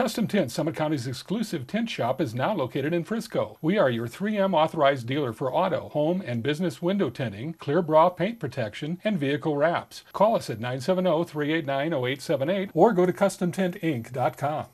Custom Tint, Summit County's exclusive tint shop, is now located in Frisco. We are your 3M authorized dealer for auto, home, and business window tinting, clear bra paint protection, and vehicle wraps. Call us at 970 389 0878 or go to CustomTintInc.com.